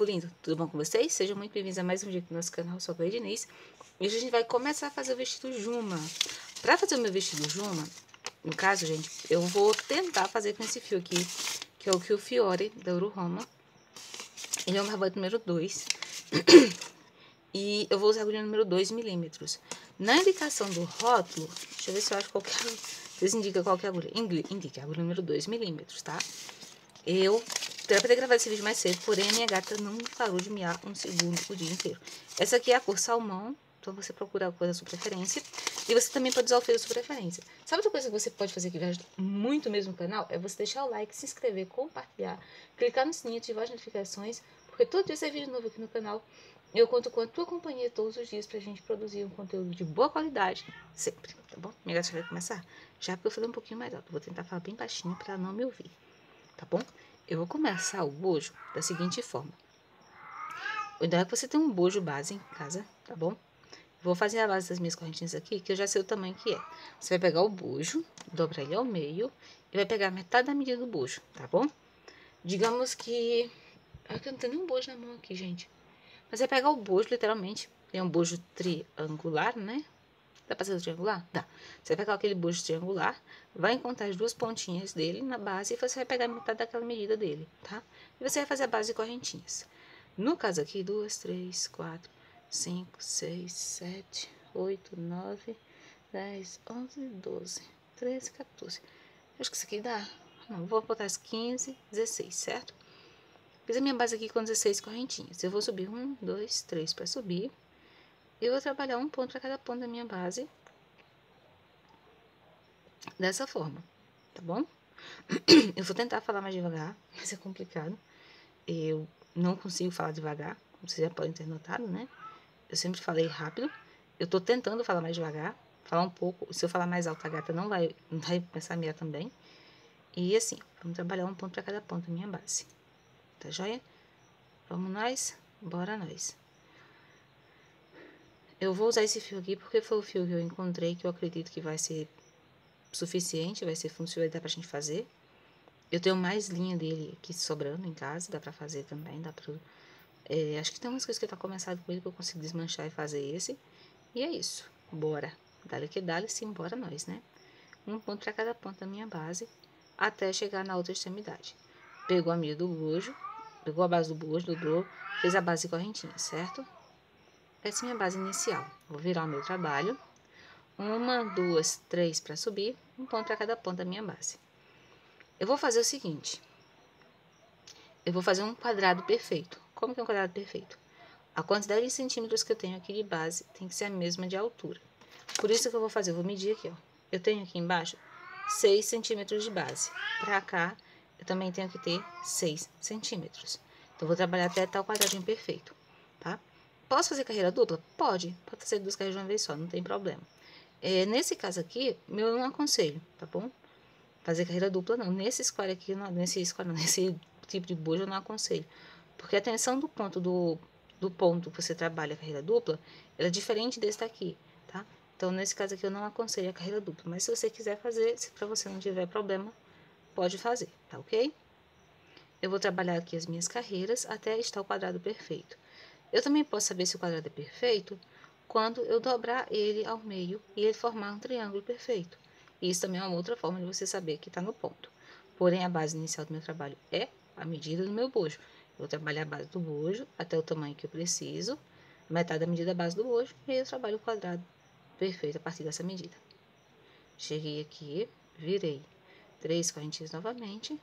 lindo, tudo bom com vocês? Sejam muito bem-vindos a mais um vídeo no nosso canal, eu sou a Cleide Inês. E hoje a gente vai começar a fazer o vestido Juma. Pra fazer o meu vestido Juma, no caso, gente, eu vou tentar fazer com esse fio aqui, que é o Fio Fiore, da Roma. Ele é um barbante número 2. e eu vou usar a agulha número 2 milímetros. Na indicação do rótulo, deixa eu ver se eu acho qual que é, vocês indicam qual que é a agulha. Indica a agulha número 2 milímetros, tá? Eu era pra ter gravado esse vídeo mais cedo, porém a minha gata não parou de miar um segundo o dia inteiro. Essa aqui é a cor salmão, então você procura a cor da sua preferência. E você também pode usar o fio da sua preferência. Sabe outra coisa que você pode fazer que vai ajudar muito mesmo no canal? É você deixar o like, se inscrever, compartilhar, clicar no sininho, ativar as notificações, porque todo dia sai vídeo novo aqui no canal. Eu conto com a tua companhia todos os dias pra gente produzir um conteúdo de boa qualidade, sempre, tá bom? Minha gata já vai começar? Já porque eu falei um pouquinho mais alto, vou tentar falar bem baixinho pra não me ouvir, tá bom? Eu vou começar o bojo da seguinte forma. O ideal é que você tenha um bojo base em casa, tá bom? Vou fazer a base das minhas correntinhas aqui, que eu já sei o tamanho que é. Você vai pegar o bojo, dobrar ele ao meio e vai pegar metade da medida do bojo, tá bom? Digamos que... É que eu não tenho nenhum bojo na mão aqui, gente. Mas vai pegar o bojo, literalmente. É um bojo triangular, né? Dá pra fazer triangular? Dá. Você vai pegar aquele bojo triangular, vai encontrar as duas pontinhas dele na base e você vai pegar metade daquela medida dele, tá? E você vai fazer a base de correntinhas. No caso aqui, duas, três, quatro, cinco, seis, sete, oito, nove, dez, onze, doze, treze, 14. Acho que isso aqui dá. Não, vou botar as 15, 16, certo? Fiz a minha base aqui com 16 correntinhas. Eu vou subir um, dois, três para subir. Eu vou trabalhar um ponto para cada ponto da minha base. Dessa forma, tá bom? Eu vou tentar falar mais devagar, mas é complicado. Eu não consigo falar devagar, como vocês já podem ter notado, né? Eu sempre falei rápido. Eu tô tentando falar mais devagar, falar um pouco. Se eu falar mais alto, a gata não vai, não vai começar a miar também. E assim, vamos trabalhar um ponto para cada ponto da minha base. Tá joia? Vamos nós? Bora nós. Eu vou usar esse fio aqui porque foi o fio que eu encontrei que eu acredito que vai ser suficiente, vai ser funcional, dá pra gente fazer. Eu tenho mais linha dele aqui sobrando em casa, dá pra fazer também, dá pra... É, acho que tem umas coisas que tá começado com ele que eu consigo desmanchar e fazer esse. E é isso, bora. Dá-lhe que dá-lhe, sim, bora nós, né? Um ponto pra cada ponto da minha base, até chegar na outra extremidade. Pegou a milha do bojo, pegou a base do bojo, dobrou, fez a base correntinha, certo? Essa é minha base inicial. Vou virar o meu trabalho. Uma, duas, três para subir, um ponto para cada ponta da minha base. Eu vou fazer o seguinte. Eu vou fazer um quadrado perfeito. Como que é um quadrado perfeito? A quantidade de centímetros que eu tenho aqui de base tem que ser a mesma de altura. Por isso que eu vou fazer, eu vou medir aqui, ó. Eu tenho aqui embaixo 6 centímetros de base. Para cá, eu também tenho que ter 6 centímetros. Então, vou trabalhar até tal quadradinho perfeito? Posso fazer carreira dupla? Pode. Pode fazer duas carreiras de uma vez só, não tem problema. É, nesse caso aqui, eu não aconselho, tá bom? Fazer carreira dupla, não. Nesse square aqui, não, nesse square, não, nesse tipo de bojo, eu não aconselho. Porque a tensão do ponto do, do ponto que você trabalha a carreira dupla, ela é diferente desse daqui, tá? Então, nesse caso aqui, eu não aconselho a carreira dupla. Mas se você quiser fazer, se pra você não tiver problema, pode fazer, tá ok? Eu vou trabalhar aqui as minhas carreiras até estar o quadrado perfeito. Eu também posso saber se o quadrado é perfeito quando eu dobrar ele ao meio e ele formar um triângulo perfeito. Isso também é uma outra forma de você saber que está no ponto. Porém, a base inicial do meu trabalho é a medida do meu bojo. Eu vou trabalhar a base do bojo até o tamanho que eu preciso, metade da medida da base do bojo, e aí eu trabalho o quadrado perfeito a partir dessa medida. Cheguei aqui, virei três correntinhas novamente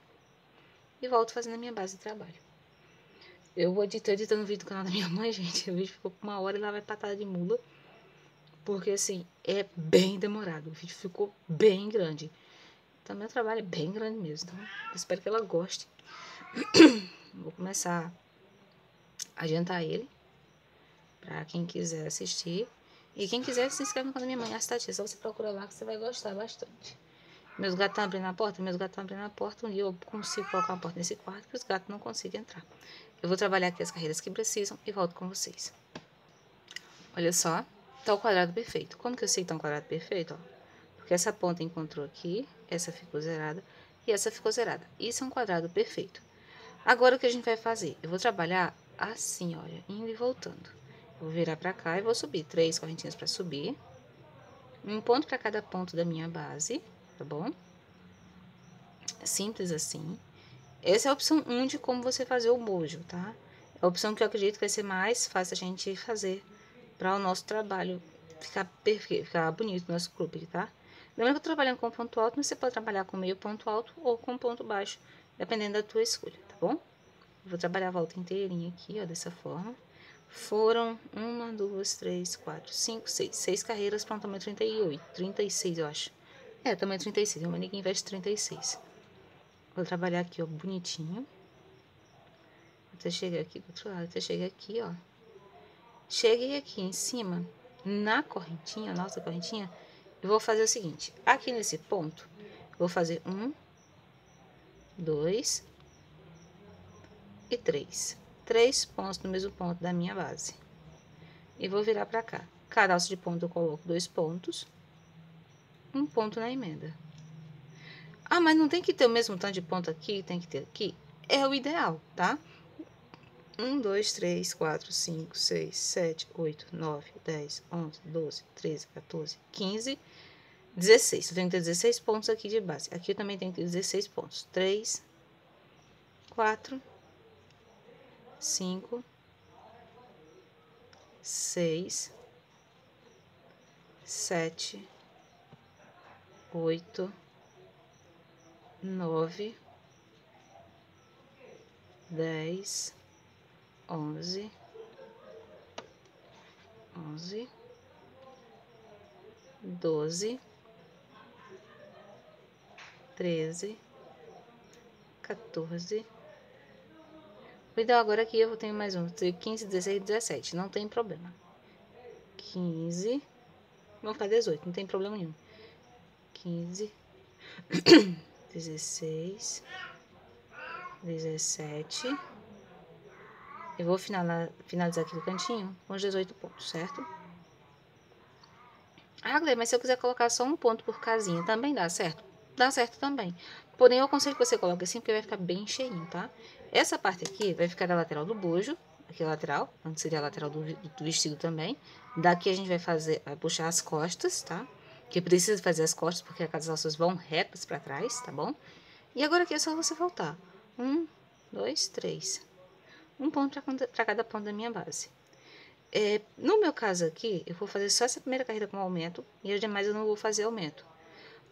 e volto fazendo a minha base de trabalho. Eu vou editar editando o vídeo do canal da minha mãe, gente. O vídeo ficou com uma hora e lá vai patada de mula. Porque, assim, é bem demorado. O vídeo ficou bem grande. Então, meu trabalho é bem grande mesmo. Então, espero que ela goste. Vou começar a adiantar ele. Pra quem quiser assistir. E quem quiser, se inscreve no canal da minha mãe, Astatia. Só você procura lá que você vai gostar bastante. Meus gatos estão abrindo a porta, meus gatos estão abrindo a porta. Dia eu consigo colocar uma porta nesse quarto que os gatos não conseguem entrar. Eu vou trabalhar aqui as carreiras que precisam e volto com vocês. Olha só, tá o quadrado perfeito. Como que eu sei que tá um quadrado perfeito? Ó, porque essa ponta encontrou aqui, essa ficou zerada e essa ficou zerada. Isso é um quadrado perfeito. Agora, o que a gente vai fazer? Eu vou trabalhar assim, olha, indo e voltando. Vou virar pra cá e vou subir. Três correntinhas pra subir. Um ponto para cada ponto da minha base, tá bom? Simples assim. Essa é a opção 1 um de como você fazer o bojo, tá? É a opção que eu acredito que vai ser mais fácil a gente fazer para o nosso trabalho ficar perfeito, ficar bonito no nosso clube, tá? Lembrando que eu trabalhando com ponto alto, mas você pode trabalhar com meio ponto alto ou com ponto baixo, dependendo da tua escolha, tá bom? Eu vou trabalhar a volta inteirinha aqui, ó, dessa forma. Foram uma, duas, três, quatro, cinco, seis. Seis carreiras para um tamanho 38, 36, eu acho. É, tamanho 36, o manequim veste 36. Vou trabalhar aqui, ó, bonitinho. Até chegar aqui do outro lado, até chegar aqui, ó. Cheguei aqui em cima, na correntinha, nossa correntinha, eu vou fazer o seguinte. Aqui nesse ponto, vou fazer um, dois e três. Três pontos no mesmo ponto da minha base. E vou virar pra cá. Cada alça de ponto eu coloco dois pontos. Um ponto na emenda. Ah, mas não tem que ter o mesmo tanto de ponto aqui, tem que ter aqui? É o ideal, tá? 1, 2, 3, 4, 5, 6, 7, 8, 9, 10, 11, 12, 13, 14, 15, 16. Eu tenho que ter 16 pontos aqui de base. Aqui eu também tenho que ter 16 pontos. 3, 4, 5, 6, 7, 8, 9, 10, onze, onze, doze, treze, 14. Cuidado agora aqui eu tenho mais um, 15, 16, 17, não tem problema. 15, vamos ficar 18, não tem problema nenhum. 15, 16, 17, eu vou finalizar aqui no cantinho com os 18 pontos, certo? Ah, Glê, mas se eu quiser colocar só um ponto por casinha, também dá certo? Dá certo também. Porém, eu aconselho que você coloque assim, porque vai ficar bem cheinho, tá? Essa parte aqui vai ficar da lateral do bojo, aqui a lateral, onde seria a lateral do, do vestido também. Daqui a gente vai fazer, vai puxar as costas, tá? Que precisa fazer as costas, porque as alças vão retas para trás, tá bom? E agora aqui é só você voltar. Um, dois, três um ponto para cada ponto da minha base. É, no meu caso aqui, eu vou fazer só essa primeira carreira com aumento e as demais eu não vou fazer aumento.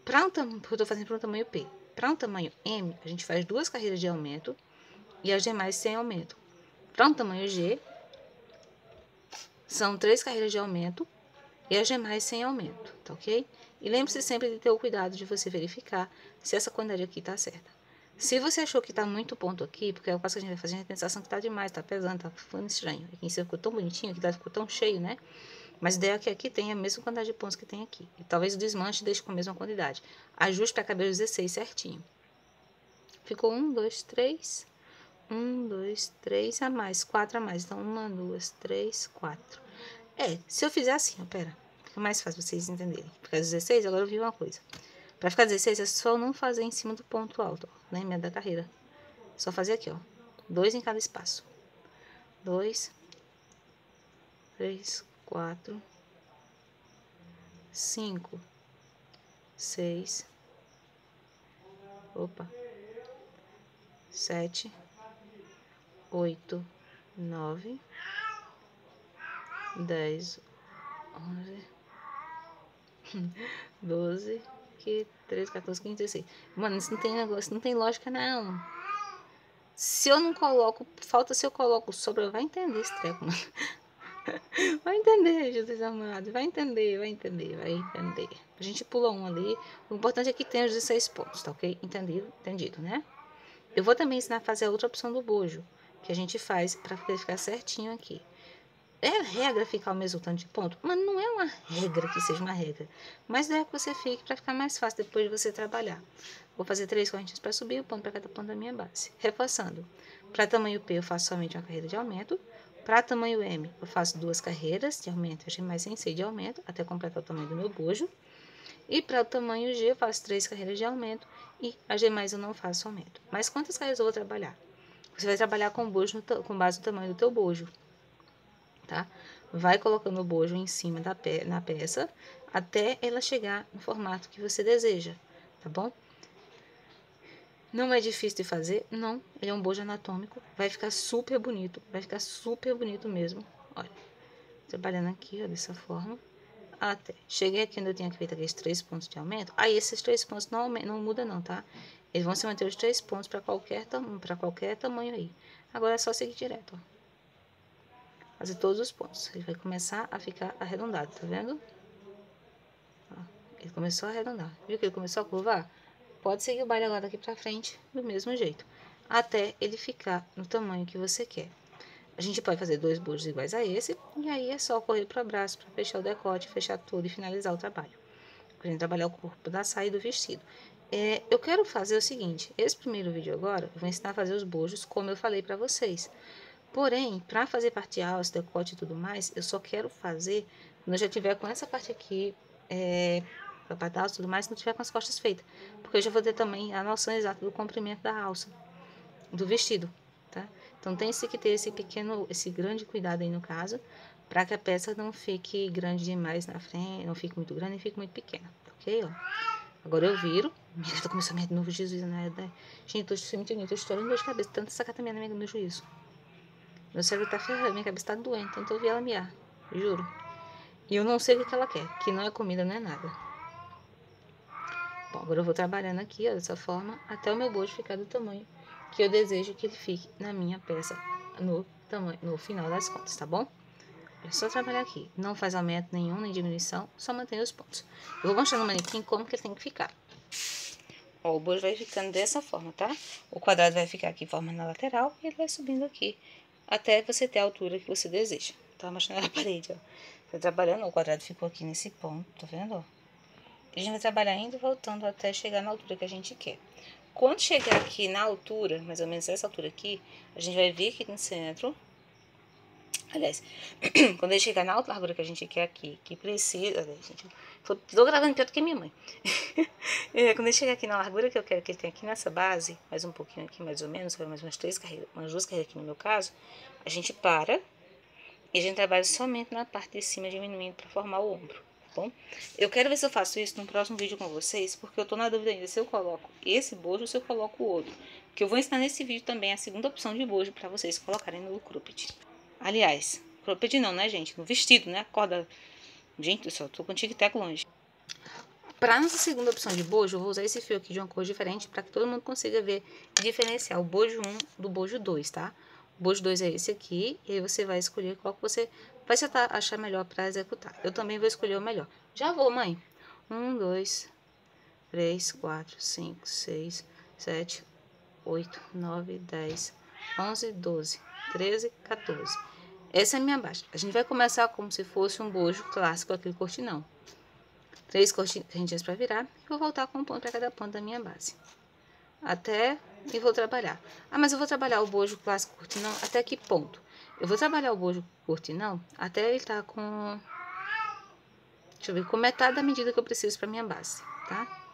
Para um tamanho, eu estou fazendo para um tamanho P. Para um tamanho M, a gente faz duas carreiras de aumento e as demais sem aumento. Para um tamanho G, são três carreiras de aumento e as demais sem aumento, tá ok? E lembre-se sempre de ter o cuidado de você verificar se essa quantidade aqui está certa. Se você achou que tá muito ponto aqui, porque é o passo que a gente vai fazer, a gente tem a sensação que tá demais, tá pesando, tá ficando estranho. Aqui em cima ficou tão bonitinho, aqui ficou tão cheio, né? Mas a ideia é que aqui tem a mesma quantidade de pontos que tem aqui. E talvez o desmanche deixe com a mesma quantidade. Ajuste para caber os 16 certinho. Ficou um, dois, três. Um, dois, três a mais, quatro a mais. Então, uma, duas, três, quatro. É, se eu fizer assim, ó, pera. Fica mais fácil vocês entenderem. Fica 16, agora eu vi uma coisa. Para ficar 16 é só não fazer em cima do ponto alto, ó, na emenda da carreira. Só fazer aqui, ó. Dois em cada espaço. Dois, três, quatro, cinco, seis, opa, sete, oito, nove, dez, onze, doze, que 13, 14, 15, 16. Mano, isso não tem negócio, não tem lógica, não. Se eu não coloco, falta se eu coloco sobra, vai entender esse treco, mano. Vai entender, Jesus amado. Vai entender, vai entender, vai entender. A gente pula um ali. O importante é que tenha os 16 pontos, tá ok? Entendido? Entendido, né? Eu vou também ensinar a fazer a outra opção do bojo, que a gente faz para ficar certinho aqui. É regra ficar o mesmo tanto de ponto? Mas não é uma regra que seja uma regra. Mas é que você fique para ficar mais fácil depois de você trabalhar. Vou fazer três correntes para subir, o ponto para cada ponto da minha base. Reforçando. Para tamanho P eu faço somente uma carreira de aumento. Para tamanho M eu faço duas carreiras de aumento. Eu mais sensei de aumento, até completar o tamanho do meu bojo. E para o tamanho G eu faço três carreiras de aumento. E as demais eu não faço aumento. Mas quantas carreiras eu vou trabalhar? Você vai trabalhar com bojo com base no tamanho do teu bojo, tá? Vai colocando o bojo em cima da pe na peça até ela chegar no formato que você deseja, tá bom? Não é difícil de fazer, não. Ele é um bojo anatômico, vai ficar super bonito, vai ficar super bonito mesmo. Olha, trabalhando aqui, ó, dessa forma até. Cheguei aqui onde eu tinha feito aqueles três pontos de aumento. Aí esses três pontos não, não muda não, tá? Eles vão se manter os três pontos para qualquer, para qualquer tamanho aí. Agora é só seguir direto, ó. Fazer todos os pontos. Ele vai começar a ficar arredondado, tá vendo? Ele começou a arredondar. Viu que ele começou a curvar? Pode seguir o baile agora daqui pra frente do mesmo jeito. Até ele ficar no tamanho que você quer. A gente pode fazer dois bojos iguais a esse, e aí é só correr para o braço para fechar o decote, fechar tudo e finalizar o trabalho. Para gente trabalhar o corpo da saia e do vestido. É, eu quero fazer o seguinte, esse primeiro vídeo agora, eu vou ensinar a fazer os bojos como eu falei para vocês. Porém, para fazer parte alça, decote e tudo mais, eu só quero fazer quando eu já tiver com essa parte aqui, é, a parte alça e tudo mais, não tiver com as costas feitas. Porque eu já vou ter também a noção exata do comprimento da alça, do vestido, tá? Então tem que ter esse pequeno, esse grande cuidado aí no caso, para que a peça não fique grande demais na frente, não fique muito grande e fique muito pequena, ok? Ó. Agora eu viro. Minha gata começou a me de novo Jesus, né? Gente, tô muito tô estourando dor de cabeça, tanto essa gata minha no juízo. Meu cérebro tá ferrado, minha cabeça tá doente, tanto eu vi ela miar, juro. E eu não sei o que ela quer, que não é comida, não é nada. Bom, agora eu vou trabalhando aqui, ó, dessa forma, até o meu bojo ficar do tamanho que eu desejo que ele fique na minha peça no tamanho, no final das contas, tá bom? É só trabalhar aqui, não faz aumento nenhum, nem diminuição, só mantém os pontos. Eu vou mostrar no manequim como que ele tem que ficar. Ó, o bojo vai ficando dessa forma, tá? O quadrado vai ficar aqui formando na lateral e ele vai subindo aqui, até você ter a altura que você deseja. Tá mostrando na parede, ó. Tá trabalhando, o quadrado ficou aqui nesse ponto, tá vendo, ó? A gente vai trabalhar indo e voltando até chegar na altura que a gente quer. Quando chegar aqui na altura, mais ou menos essa altura aqui, a gente vai vir aqui no centro. Aliás, quando ele chegar na alta largura que a gente quer aqui, que precisa... Gente, tô, tô gravando pior do que minha mãe. é, quando ele chegar aqui na largura que eu quero que ele tenha aqui nessa base, mais um pouquinho aqui, mais ou menos, mais umas três carreiras, umas duas carreiras aqui no meu caso, a gente para e a gente trabalha somente na parte de cima, diminuindo para formar o ombro bom? Eu quero ver se eu faço isso no próximo vídeo com vocês, porque eu tô na dúvida ainda se eu coloco esse bojo ou se eu coloco o outro. Que eu vou ensinar nesse vídeo também a segunda opção de bojo para vocês colocarem no cropped. Aliás, cropped não, né, gente? No vestido, né? A corda... Gente eu só tô com o tic-tac longe. Para nossa segunda opção de bojo, eu vou usar esse fio aqui de uma cor diferente para que todo mundo consiga ver diferenciar o bojo 1 do bojo 2, tá? O bojo 2 é esse aqui, e aí você vai escolher qual que você vai achar melhor para executar. Eu também vou escolher o melhor. Já vou, mãe. 1, 2, 3, 4, 5, 6, 7, 8, 9, 10, 11, 12, 13, 14. Essa é a minha base. A gente vai começar como se fosse um bojo clássico, aquele cortinão. Três correntinhas para virar e vou voltar com um ponto para cada ponto da minha base. Até e vou trabalhar. Ah, mas eu vou trabalhar o bojo clássico cortinão até que ponto? Eu vou trabalhar o bojo cortinão até ele tá com... Deixa eu ver, com metade da medida que eu preciso para minha base, tá?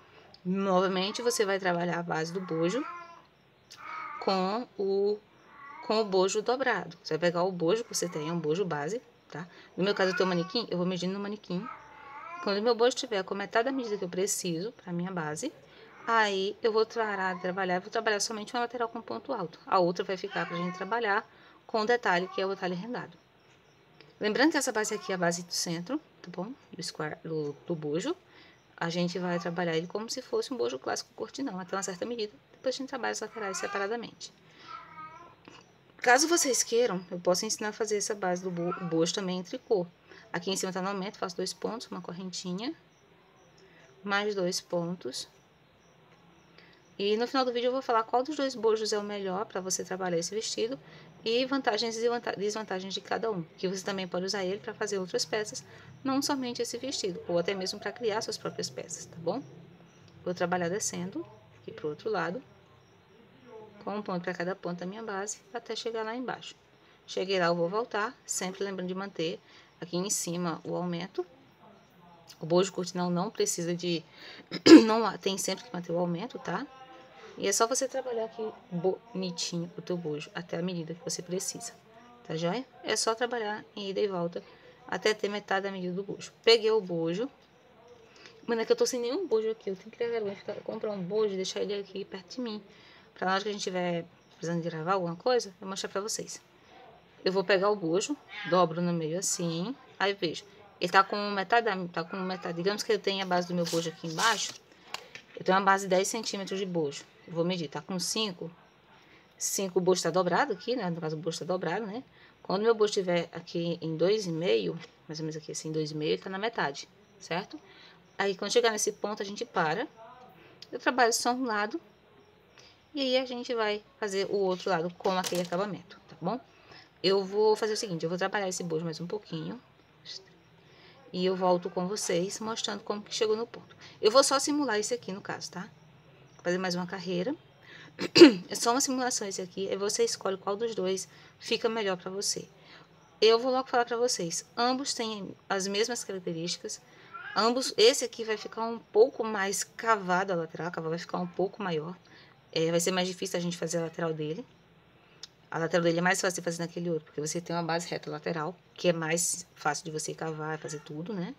Novamente, você vai trabalhar a base do bojo com o, com o bojo dobrado. Você vai pegar o bojo que você tem, é um bojo base, tá? No meu caso, eu tenho um manequim, eu vou medindo no manequim. Quando o meu bojo estiver com metade da medida que eu preciso para minha base, Aí eu vou tra trabalhar, vou trabalhar somente uma lateral com ponto alto. A outra vai ficar para a gente trabalhar com o detalhe, que é o detalhe rendado. Lembrando que essa base aqui é a base do centro, tá bom? Do, square, do, do bojo. A gente vai trabalhar ele como se fosse um bojo clássico cortinão, até uma certa medida. Depois a gente trabalha as laterais separadamente. Caso vocês queiram, eu posso ensinar a fazer essa base do bojo também em tricô. Aqui em cima tá no aumento, faço dois pontos, uma correntinha, mais dois pontos, e no final do vídeo eu vou falar qual dos dois bojos é o melhor para você trabalhar esse vestido e vantagens e desvantagens de cada um, que você também pode usar ele para fazer outras peças, não somente esse vestido, ou até mesmo para criar suas próprias peças, tá bom? Vou trabalhar descendo aqui pro outro lado, com um ponto para cada ponto da minha base, até chegar lá embaixo. Cheguei lá, eu vou voltar, sempre lembrando de manter aqui em cima o aumento. O bojo cortinão não precisa de... não tem sempre que manter o aumento, tá? E é só você trabalhar aqui bonitinho o teu bojo até a medida que você precisa. Tá joia? É só trabalhar em ida e volta até ter metade da medida do bojo. Peguei o bojo. Mano, é que eu tô sem nenhum bojo aqui. Eu tenho que de comprar um bojo e deixar ele aqui perto de mim. Pra hora que a gente tiver precisando de gravar alguma coisa, eu mostrar pra vocês. Eu vou pegar o bojo, dobro no meio assim. Aí vejo. Ele tá com metade, tá com metade. Digamos que eu tenho a base do meu bojo aqui embaixo. Eu tenho uma base de 10 centímetros de bojo. Eu vou medir, tá com 5. 5 o bojo tá dobrado aqui, né? No caso, o bojo tá dobrado, né? Quando meu bojo estiver aqui em 2,5, mais ou menos aqui assim, 2,5, ele tá na metade, certo? Aí, quando chegar nesse ponto, a gente para. Eu trabalho só um lado. E aí, a gente vai fazer o outro lado com aquele acabamento, tá bom? Eu vou fazer o seguinte, eu vou trabalhar esse bojo mais um pouquinho. E eu volto com vocês, mostrando como que chegou no ponto. Eu vou só simular esse aqui, no caso, tá? Fazer mais uma carreira. É só uma simulação esse aqui. Aí você escolhe qual dos dois fica melhor para você. Eu vou logo falar para vocês. Ambos têm as mesmas características. Ambos, esse aqui vai ficar um pouco mais cavado a lateral, a cavada vai ficar um pouco maior. É, vai ser mais difícil a gente fazer a lateral dele. A lateral dele é mais fácil de fazer naquele outro, porque você tem uma base reta lateral, que é mais fácil de você cavar, fazer tudo, né?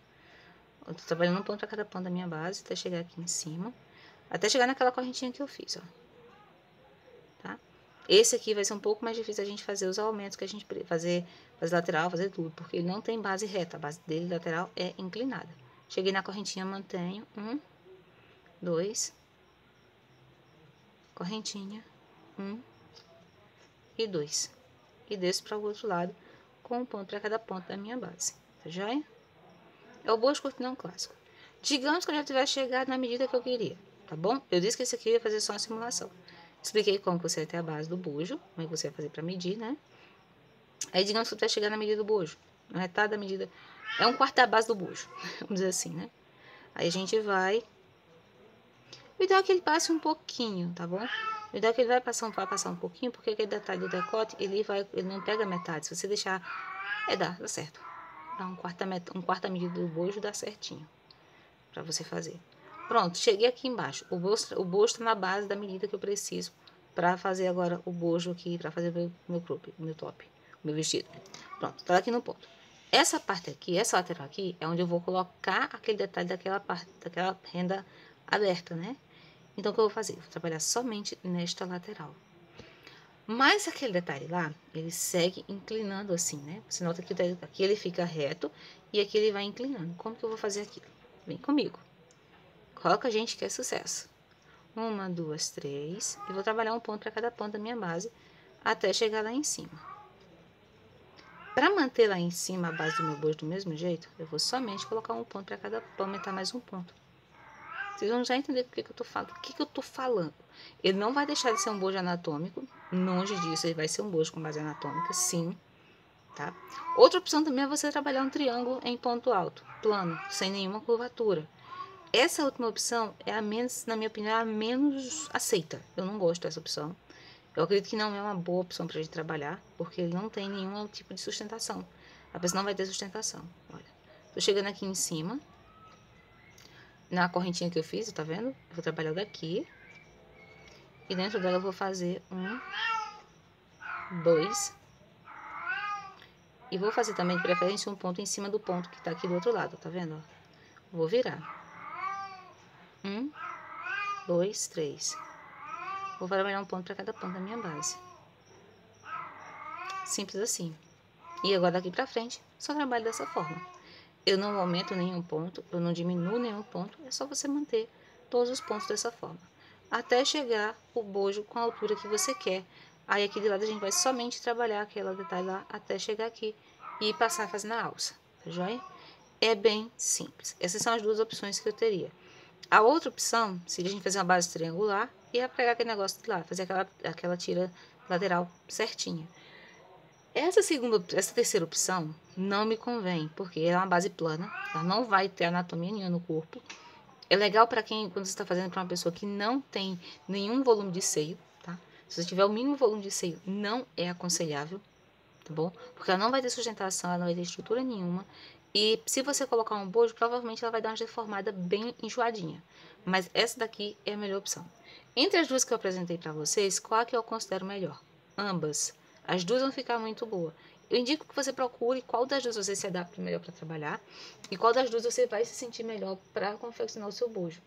Eu tô trabalhando um ponto para cada ponto da minha base, até chegar aqui em cima. Até chegar naquela correntinha que eu fiz, ó. Tá? Esse aqui vai ser um pouco mais difícil a gente fazer os aumentos que a gente fazer, fazer lateral, fazer tudo, porque ele não tem base reta, a base dele lateral é inclinada. Cheguei na correntinha, mantenho, um, dois, correntinha, um, e dois. E desço para o outro lado com um ponto para cada ponto da minha base. Tá joia? É o bojo cortinão clássico. Digamos que eu já tivesse chegado na medida que eu queria, tá bom? Eu disse que esse aqui ia fazer só uma simulação. Expliquei como você vai ter a base do bojo, como é que você vai fazer para medir, né? Aí digamos que você vai chegar na medida do bojo, na metade da medida. É um quarto da base do bojo, vamos dizer assim, né? Aí a gente vai... O ideal é que ele passe um pouquinho, tá bom? O ideal é que ele vai passar, um, vai passar um pouquinho, porque aquele detalhe do decote, ele, vai, ele não pega metade. Se você deixar... É, dá, dá certo. Dá um quarta, um quarta medida do bojo, dá certinho. Pra você fazer. Pronto, cheguei aqui embaixo. O bojo, o bojo tá na base da medida que eu preciso pra fazer agora o bojo aqui, pra fazer meu, meu o meu top, meu vestido. Pronto, tá aqui no ponto. Essa parte aqui, essa lateral aqui, é onde eu vou colocar aquele detalhe daquela parte, daquela renda aberta, né? Então, o que eu vou fazer? Vou trabalhar somente nesta lateral. Mas aquele detalhe lá, ele segue inclinando assim, né? Você nota que aqui ele fica reto e aqui ele vai inclinando. Como que eu vou fazer aquilo? Vem comigo. Coloca a gente que é sucesso. Uma, duas, três. E vou trabalhar um ponto para cada ponto da minha base até chegar lá em cima. Para manter lá em cima a base do meu bojo do mesmo jeito, eu vou somente colocar um ponto para cada, aumentar mais um ponto. Vocês vão já entender o que, que eu tô falando. O que, que eu tô falando? Ele não vai deixar de ser um bojo anatômico. Longe disso, ele vai ser um bojo com base anatômica, sim. Tá? Outra opção também é você trabalhar um triângulo em ponto alto, plano, sem nenhuma curvatura. Essa última opção é a menos, na minha opinião, é a menos aceita. Eu não gosto dessa opção. Eu acredito que não é uma boa opção para a gente trabalhar, porque ele não tem nenhum tipo de sustentação. A pessoa não vai ter sustentação. Olha, tô chegando aqui em cima, na correntinha que eu fiz, tá vendo? Eu vou trabalhar daqui. E dentro dela eu vou fazer um, dois. E vou fazer também, de preferência, um ponto em cima do ponto que tá aqui do outro lado, tá vendo? Vou virar. Um, dois, três. Vou trabalhar um ponto para cada ponto da minha base. Simples assim. E agora daqui pra frente, só trabalho dessa forma. Eu não aumento nenhum ponto, eu não diminuo nenhum ponto, é só você manter todos os pontos dessa forma. Até chegar o bojo com a altura que você quer. Aí aqui de lado a gente vai somente trabalhar aquela detalhe lá até chegar aqui e passar fazendo a alça, tá joia? É bem simples. Essas são as duas opções que eu teria. A outra opção seria a gente fazer uma base triangular e pegar aquele negócio de lá, fazer aquela, aquela tira lateral certinha. Essa segunda, essa terceira opção não me convém, porque é uma base plana, ela não vai ter anatomia nenhuma no corpo. É legal para quem, quando você está fazendo para uma pessoa que não tem nenhum volume de seio, tá? Se você tiver o mínimo volume de seio, não é aconselhável, tá bom? Porque ela não vai ter sustentação, ela não vai ter estrutura nenhuma. E se você colocar um bojo, provavelmente ela vai dar uma deformada bem enjoadinha. Mas essa daqui é a melhor opção. Entre as duas que eu apresentei para vocês, qual é que eu considero melhor? Ambas. As duas vão ficar muito boas. Eu indico que você procure qual das duas você se adapta melhor para trabalhar e qual das duas você vai se sentir melhor para confeccionar o seu bojo.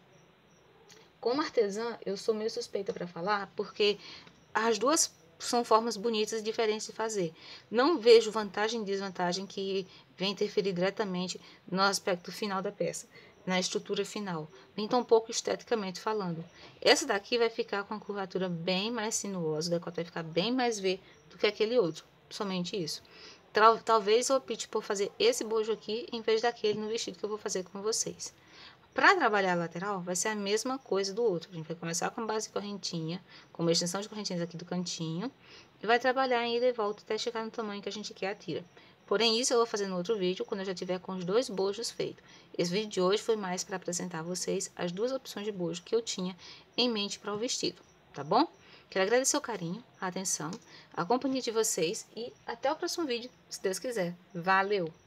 Como artesã, eu sou meio suspeita para falar, porque as duas são formas bonitas e diferentes de fazer. Não vejo vantagem e desvantagem que vem interferir diretamente no aspecto final da peça na estrutura final, nem pouco esteticamente falando. Essa daqui vai ficar com a curvatura bem mais sinuosa, o decote vai ficar bem mais V do que aquele outro, somente isso. Talvez eu opte por fazer esse bojo aqui em vez daquele no vestido que eu vou fazer com vocês. Para trabalhar a lateral, vai ser a mesma coisa do outro. A gente vai começar com base correntinha, com uma extensão de correntinhas aqui do cantinho, e vai trabalhar em ida e volta até chegar no tamanho que a gente quer a tira. Porém, isso eu vou fazer no outro vídeo, quando eu já tiver com os dois bojos feitos. Esse vídeo de hoje foi mais para apresentar a vocês as duas opções de bojo que eu tinha em mente para o vestido, tá bom? Quero agradecer o carinho, a atenção, a companhia de vocês e até o próximo vídeo, se Deus quiser. Valeu!